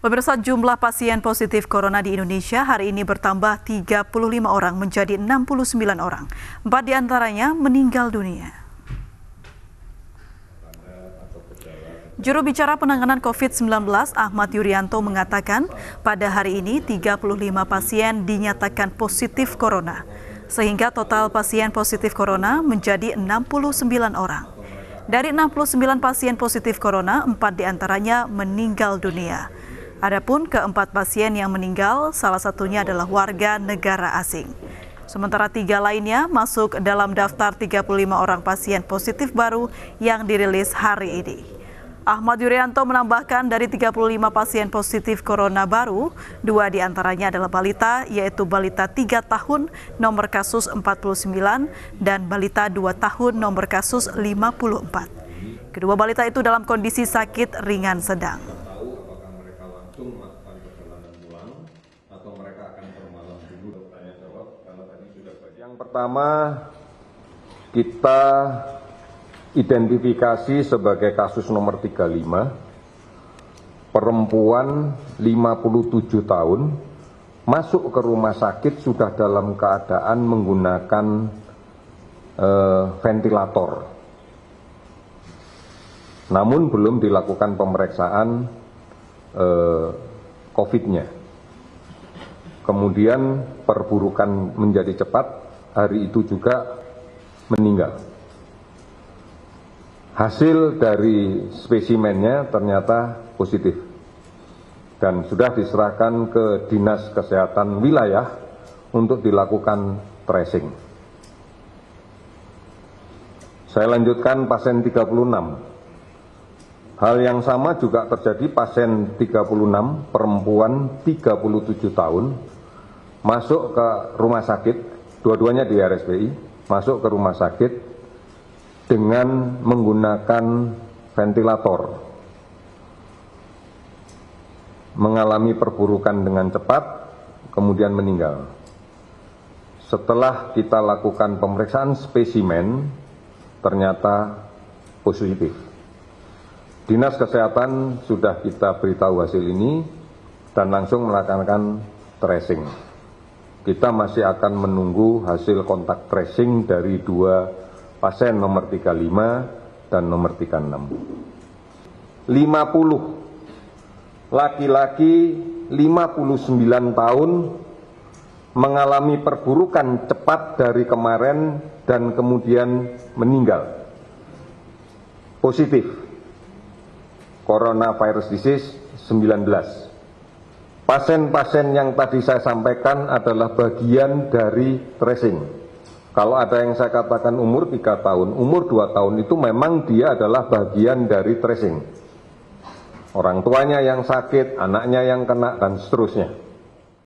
Pemirsa jumlah pasien positif corona di Indonesia hari ini bertambah 35 orang menjadi 69 orang. Empat di antaranya meninggal dunia. Juru bicara penanganan COVID-19 Ahmad Yuryanto mengatakan pada hari ini 35 pasien dinyatakan positif corona sehingga total pasien positif corona menjadi 69 orang. Dari 69 pasien positif corona, 4 di antaranya meninggal dunia. Adapun keempat pasien yang meninggal, salah satunya adalah warga negara asing. Sementara tiga lainnya masuk dalam daftar 35 orang pasien positif baru yang dirilis hari ini. Ahmad Yuryanto menambahkan dari 35 pasien positif corona baru, dua di antaranya adalah balita, yaitu balita 3 tahun nomor kasus 49 dan balita 2 tahun nomor kasus 54. Kedua balita itu dalam kondisi sakit ringan sedang. Yang pertama, kita identifikasi sebagai kasus nomor 35, perempuan 57 tahun, masuk ke rumah sakit sudah dalam keadaan menggunakan eh, ventilator. Namun belum dilakukan pemeriksaan eh, COVID-nya. Kemudian perburukan menjadi cepat, hari itu juga meninggal. Hasil dari spesimennya ternyata positif dan sudah diserahkan ke Dinas Kesehatan Wilayah untuk dilakukan tracing. Saya lanjutkan pasien 36. Hal yang sama juga terjadi pasien 36 perempuan 37 tahun masuk ke rumah sakit, dua-duanya di RSPI, masuk ke rumah sakit dengan menggunakan ventilator. Mengalami perburukan dengan cepat kemudian meninggal. Setelah kita lakukan pemeriksaan spesimen ternyata positif. Dinas kesehatan sudah kita beritahu hasil ini dan langsung melakukan tracing kita masih akan menunggu hasil kontak tracing dari dua pasien nomor 35 dan nomor 36. 50 laki-laki 59 tahun mengalami perburukan cepat dari kemarin dan kemudian meninggal. Positif coronavirus disease 19. Pasien-pasien yang tadi saya sampaikan adalah bagian dari tracing kalau ada yang saya katakan umur 3 tahun, umur 2 tahun itu memang dia adalah bagian dari tracing. Orang tuanya yang sakit, anaknya yang kena, dan seterusnya.